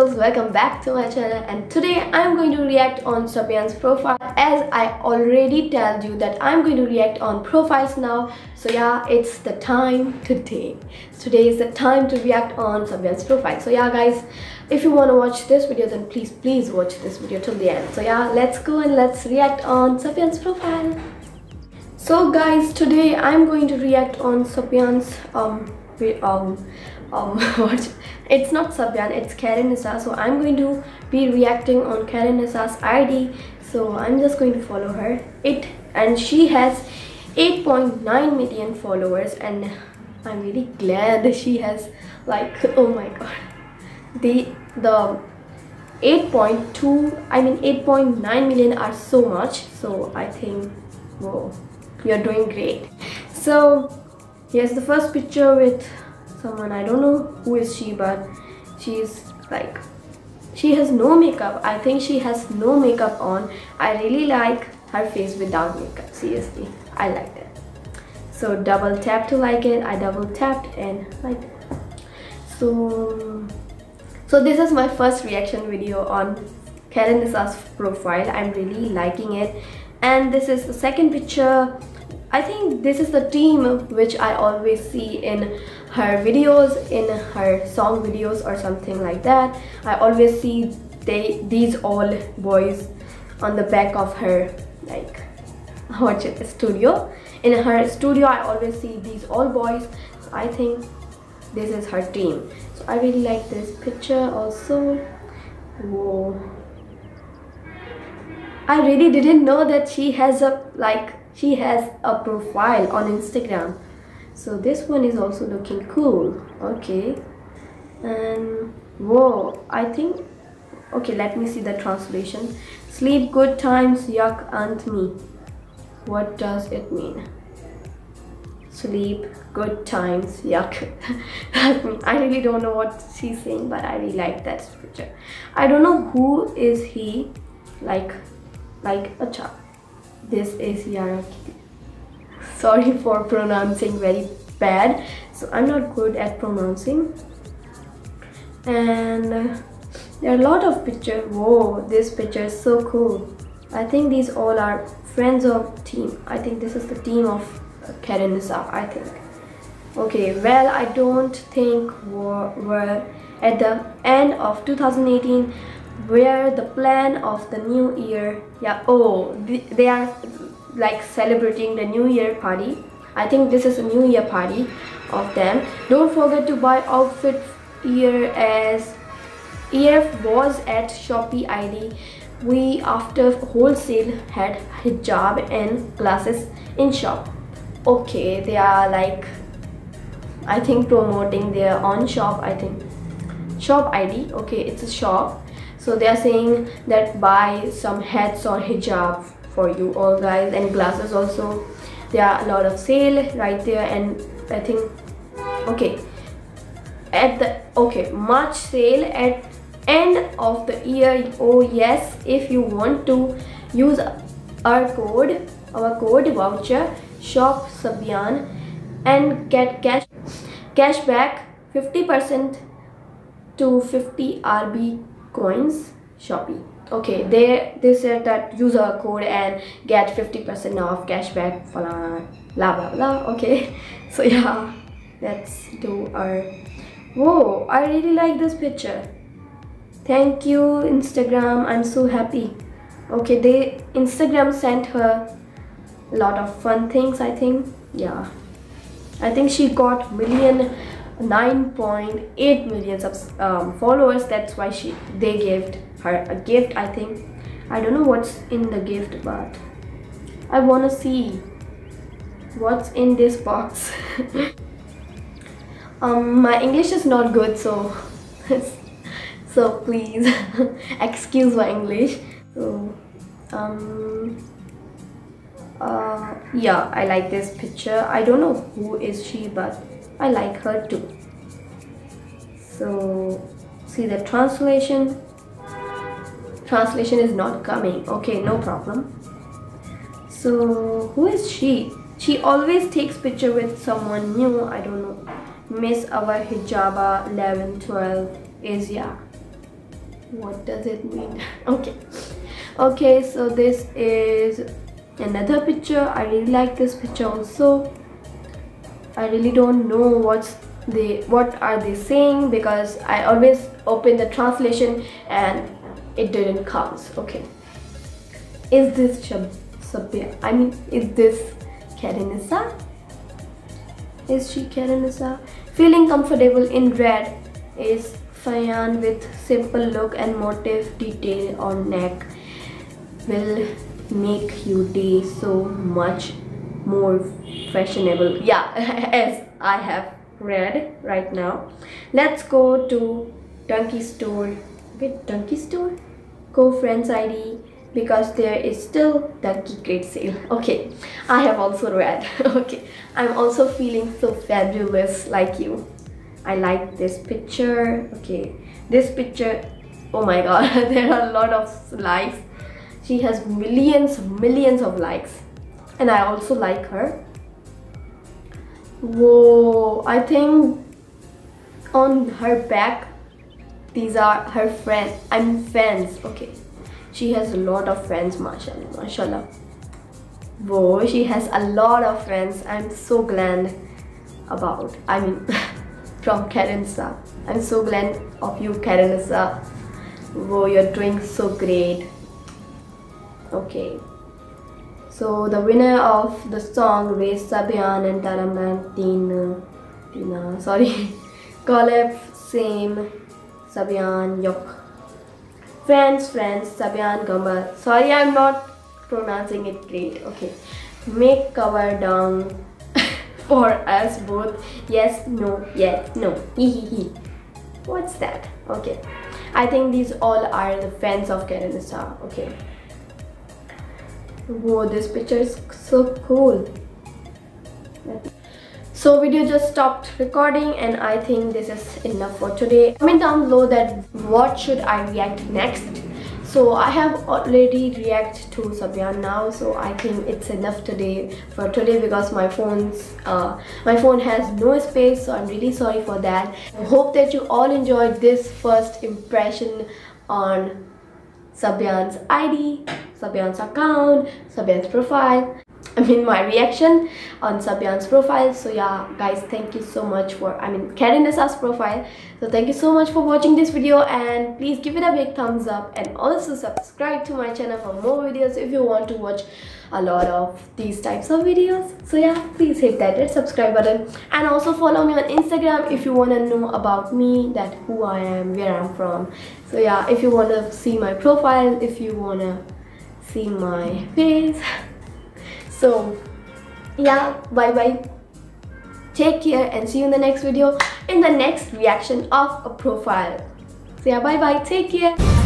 girls welcome back to my channel. And today I'm going to react on Sabyan's profile as I already told you that I'm going to react on profiles now. So yeah it's the time today today is the time to react on Sabyan's profile. So yeah guys if you want to watch this video then please please watch this video till the end. So yeah let's go and let's react on Sabyan's profile. So guys today I'm going to react on Sabyan's um um um it's not Sabyan it's Karenisa so I'm going to be reacting on Karenisa's ID so I'm just going to follow her. It and she has 8.9 million followers and I'm really glad she has like oh my god. The the 8.2 I mean 8.9 million are so much. So I think whoa you're doing great. So here's the first picture with someone i don't know who is she but she's like she has no makeup. I think she has no makeup on. I really like her face without makeup seriously. I like it. So double tap to like it. I double tapped and like so so this is my first reaction video on Karen Nisa's profile. I'm really liking it. And this is the second picture I think this is the team which I always see in her videos, in her song videos or something like that. I always see they these all boys on the back of her like watch it studio. In her studio I always see these all boys. So I think this is her team. So I really like this picture also. Whoa. I really didn't know that she has a like she has a profile on Instagram. So this one is also looking cool. Okay. And whoa I think okay let me see the translation. Sleep good times yuck and me. What does it mean? Sleep good times yuck. I really don't know what she's saying but I really like that picture I don't know who is he like like a child this is Yara Sorry for pronouncing very bad. So I'm not good at pronouncing. And uh, there are a lot of pictures. Whoa, this picture is so cool. I think these all are friends of team. I think this is the team of uh, Karen Nisa, I think. Okay, well, I don't think we're, we're at the end of 2018 where the plan of the new year. Yeah oh they are like celebrating the new year party. I think this is a new year party of them. Don't forget to buy outfit here as EF was at Shopee ID we after wholesale had hijab and glasses in shop. Okay they are like I think promoting their on shop I think. Shop ID okay it's a shop so they are saying that buy some hats or hijab for you all guys and glasses also. There are a lot of sale right there and i think okay. At the okay march sale at end of the year. Oh yes if you want to use our code our code voucher shop sabyan and get cash cashback 50 percent to 50 rb coins shopee. Okay they they said that use our code and get 50 percent off cashback blah blah blah okay. So yeah let's do our whoa i really like this picture. Thank you instagram i'm so happy. Okay they instagram sent her a lot of fun things i think. Yeah. I think she got million 9.8 million of um, followers. That's why she they gave her a gift i think. I don't know what's in the gift but i want to see what's in this box. Um my english is not good so so please excuse my english. So um uh yeah i like this picture i don't know who is she but I like her too. So see the translation. Translation is not coming. Okay, no problem. So who is she? She always takes picture with someone new. I don't know. Miss our hijaba 11, 12 is yeah. what does it mean okay okay so this is another picture i really like this picture also i really don't know what's they what are they saying because i always open the translation and it didn't comes okay is this Sabia? I mean is this Karenissa? Is she Karenissa? Feeling comfortable in red is Fayan with simple look and motif detail on neck will make you day so much more fashionable. Yeah as I have read right now. Let's go to donkey store. Okay donkey store? Go friends id because there is still donkey great sale. Okay i have also read. Okay i'm also feeling so fabulous like you. I like this picture. Okay this picture oh my god there are a lot of likes she has millions millions of likes. And i also like her. Whoa i think on her back these are her friends. I'm fans okay. She has a lot of friends mashallah mashallah. Whoa she has a lot of friends. I'm so glad about i mean from Karensa i'm so glad of you Karensa whoa you're doing so great okay so the winner of the song Race Sabyan and Tarambantina, Tina, sorry, collab same Sabyan Yok. Friends, friends, Sabyan Gamba. Sorry, I'm not pronouncing it great. Okay, make cover down for us both. Yes, no, yes, no. What's that? Okay. I think these all are the fans of Karen Star. Okay. Whoa, this picture is so cool. So video just stopped recording and I think this is enough for today. Comment down below that what should I react next. So I have already react to Sabyan now so I think it's enough today for today because my phone's uh, my phone has no space so I'm really sorry for that. I hope that you all enjoyed this first impression on sa Beyond's ID, sa Beyond's account, sa Beyond's profile. I mean my reaction on Sabyan's profile. So yeah, guys, thank you so much for, I mean Karen Nissa's profile. So thank you so much for watching this video and please give it a big thumbs up and also subscribe to my channel for more videos if you want to watch a lot of these types of videos so yeah please hit that red subscribe button and also follow me on instagram if you want to know about me that who i am where i'm from so yeah if you want to see my profile if you want to see my face so yeah bye bye. Take care and see you in the next video in the next reaction of a profile. So yeah bye bye. Take care